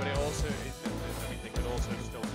but it also, it, I mean, they could also still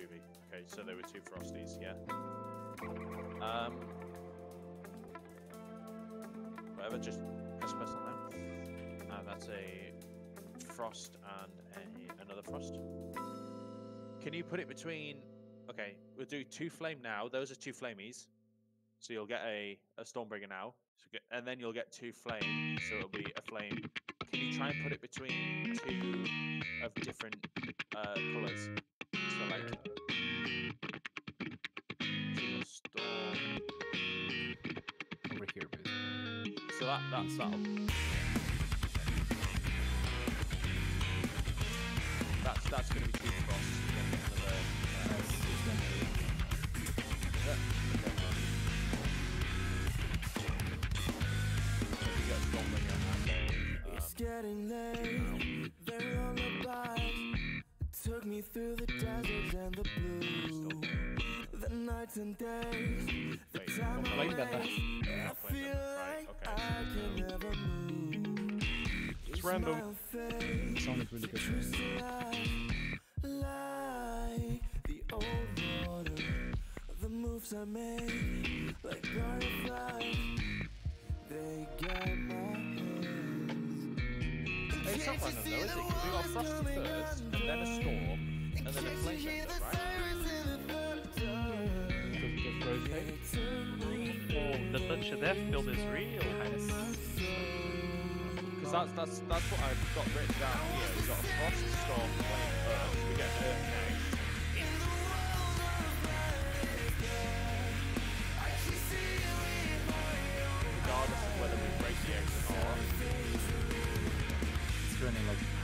Juvie. Okay, so there were two Frosties, yeah. Um, whatever, just press press on now. Uh, that's a Frost and a another Frost. Can you put it between? Okay, we'll do two flame now. Those are two flamies. So you'll get a, a Stormbringer now, so get, and then you'll get two flame. So it'll be a flame. Can you try and put it between two of different uh, colors? So like that that's that'll. That's that's going to be two frosts. You're gonna get another. Uh, That's it's gonna be- is that- okay. So you get a Stormbringer and a. It's getting late, they're on the bike. Took me through the desert and the blue. The nights and days, the time I playing that, waste. I feel It's random. It sounded really good. The old water. The moves I make, like butterflies, they get my hands. It's not random though, is it? Because we got Frosty first, and then a Storm, and then a Flame right? The bunch of their build is real. Because that's, that's, that's what I've got written down here. We've got a Frost, Storm, Flame, Earth. We get Earth next. Regardless of whether we break the X or not. It's running like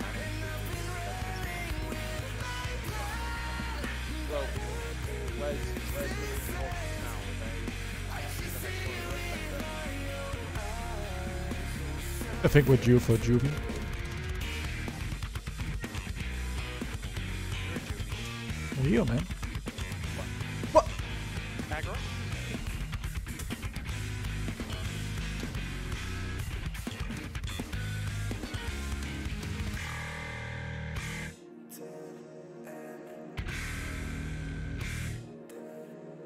I think we're due for Juvie. You, man? Aggro?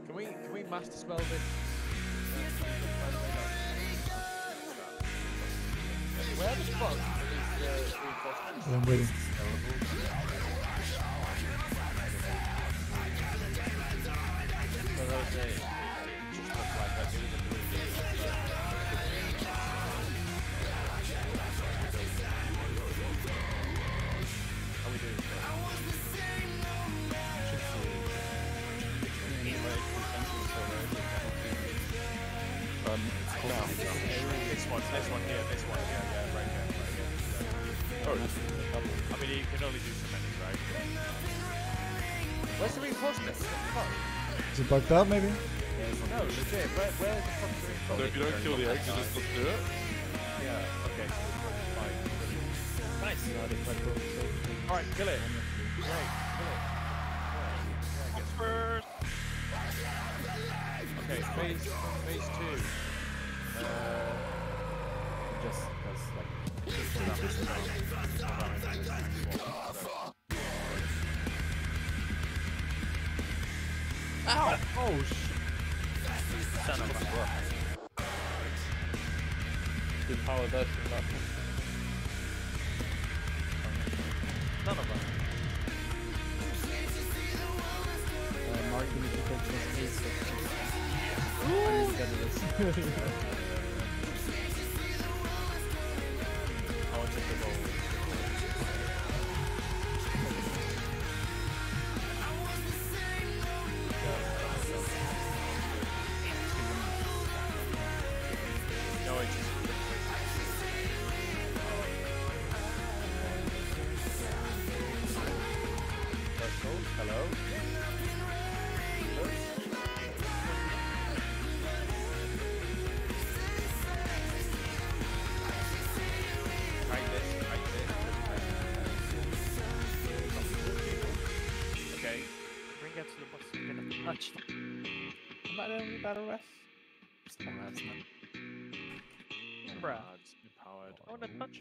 Can we, can we master spell this? Where the fuck is reinforcements? I'm waiting. Um, this one, this one here, this one here, yeah, here. Oh, I mean, you can only do so many, right? Where's the reinforcement? What the fuck? Is it bugged out, maybe? No, legit, where, where's the fucking So reinforcement? if you don't kill the eggs, you just don't do it. Yeah, okay, fine. Nice. Alright, kill it. Great, kill it. Yeah, First. Okay, phase, phase two. Uh, just because like Ow! Oh, sh- Son of a. Good power that. Son of a. uh, Mark, you need to take this ace. I just got this. of Battle Rez? Bruh. I wanna touch.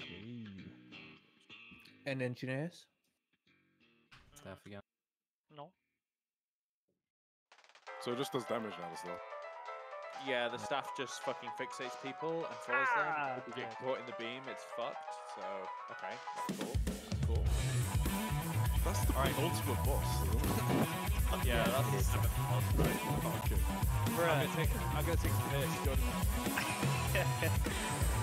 And engineers? Staff again. No. So it just does damage now, as that? Yeah, the staff just fucking fixates people and throws ah, them. If you get caught in the beam, it's fucked. So, okay, that's cool. That's cool. That's the to ultimate boss. Yeah, that's. I'm Okay. I'm gonna take. A piss.